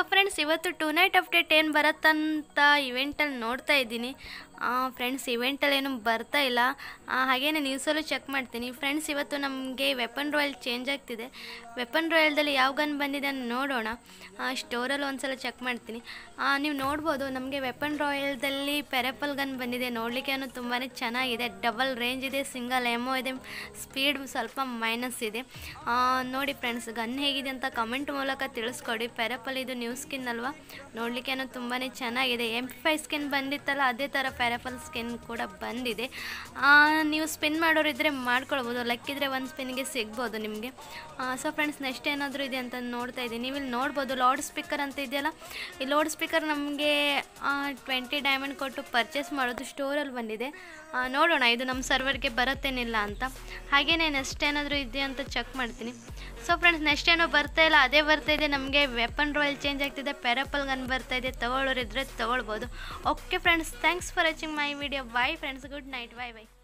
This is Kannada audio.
ಸೊ ಫ್ರೆಂಡ್ಸ್ ಇವತ್ತು ಟು ನೈಟ್ ಅಪ್ಡೇಟ್ ಏನು ಬರತ್ತಂತ ಇವೆಂಟಲ್ಲಿ ನೋಡ್ತಾ ಇದ್ದೀನಿ. ಫ್ರೆಂಡ್ಸ್ ಇವೆಂಟಲ್ಲಿ ಏನು ಬರ್ತಾ ಇಲ್ಲ. ಹಾಗೇನೆ ನ್ಯೂಸಲ್ಲೂ ಚೆಕ್ ಮಾಡ್ತೀನಿ. ಫ್ರೆಂಡ್ಸ್ ಇವತ್ತು ನಮಗೆ ವೆಪನ್ ರಾಯಲ್ ಚೇಂಜ್ ಆಗ್ತಿದೆ. ವೆಪನ್ ರಾಯಲ್ದಲ್ಲಿ ಯಾವ ಗನ್ ಬಂದಿದೆ ಅಂತ ನೋಡೋಣ. ಸ್ಟೋರಲ್ಲಿ ಒಂದ್ಸಲ ಚೆಕ್ ಮಾಡ್ತೀನಿ. ನೀವು ನೋಡ್ಬೋದು, ನಮಗೆ ವೆಪನ್ ರಾಯಲ್ದಲ್ಲಿ ಪೆರಪಲ್ ಗನ್ ಬಂದಿದೆ. ನೋಡಲಿಕ್ಕೆ ತುಂಬಾ ಚೆನ್ನಾಗಿದೆ. ಡಬಲ್ ರೇಂಜ್ ಇದೆ ಸಿಂಗಲ್ ಎಮೋ ಇದೆ ಸ್ಪೀಡ್ ಸ್ವಲ್ಪ ಮೈನಸ್ ಇದೆ. ನೋಡಿ ಫ್ರೆಂಡ್ಸ್ ಗನ್ ಹೇಗಿದೆ ಅಂತ ಕಮೆಂಟ್ ಮೂಲಕ ತಿಳಿಸ್ಕೊಡಿ. ಪೆರಪಲ್ ಇದು ನ್ಯೂ ಸ್ಕಿನ್ ಅಲ್ವಾ? ನೋಡಲಿಕ್ಕೆ ತುಂಬಾ ಚೆನ್ನಾಗಿದೆ. ಪಿ ಫೈ ಸ್ಕಿನ್ ಬಂದಿತ್ತಲ್ಲ, ಅದೇ ಥರ ಪ್ಯಾರಪಲ್ ಸ್ಕಿನ್ ಕೂಡ ಬಂದಿದೆ. ನೀವು ಸ್ಪಿನ್ ಮಾಡೋರಿದ್ದರೆ ಮಾಡ್ಕೊಳ್ಬೋದು, ಲಕ್ಕಿದ್ರೆ ಒಂದು ಸ್ಪಿನ್ಗೆ ಸಿಗ್ಬೋದು ನಿಮಗೆ. ಸೊ ಫ್ರೆಂಡ್ಸ್ ನೆಕ್ಸ್ಟ್ ಏನಾದರೂ ಇದೆ ಅಂತ ನೋಡ್ತಾ ಇದ್ದೀನಿ. ನೀವು ಇಲ್ಲಿ ನೋಡ್ಬೋದು ಲೌಡ್ ಸ್ಪೀಕರ್ ಅಂತ ಇದೆಯಲ್ಲ, ಈ ಲೌಡ್ ಸ್ಪೀಕರ್ ನಮಗೆ ಟ್ವೆಂಟಿ ಡೈಮಂಡ್ ಕೊಟ್ಟು ಪರ್ಚೇಸ್ ಮಾಡೋದು ಸ್ಟೋರಲ್ಲಿ ಬಂದಿದೆ. ನೋಡೋಣ, ಇದು ನಮ್ಮ ಸರ್ವರ್ಗೆ ಬರುತ್ತೇನಿಲ್ಲ ಅಂತ. ಹಾಗೆಯೇ ನೆಕ್ಸ್ಟ್ ಏನಾದರೂ ಇದೆಯಾ ಅಂತ ಚೆಕ್ ಮಾಡ್ತೀನಿ. ಸೊ ಫ್ರೆಂಡ್ಸ್ ನೆಕ್ಸ್ಟ್ ಏನೋ ಬರ್ತಾ ಇಲ್ಲ, ಅದೇ ಬರ್ತಾ ಇದೆ. ನಮಗೆ ವೆಪನ್ ರಾಯಲ್ ಚೇಂಜ್ ಆಗ್ತಿದೆ ಪ್ಯಾರಪಲ್ ಗನ್ ಬರ್ತಾ ಇದೆ. ತಗೊಳ್ಳೋರಿದ್ರೆ ತಗೊಳ್ಬೋದು. Okay friends thanks for watching watching my video. Bye friends. Good night. Bye bye.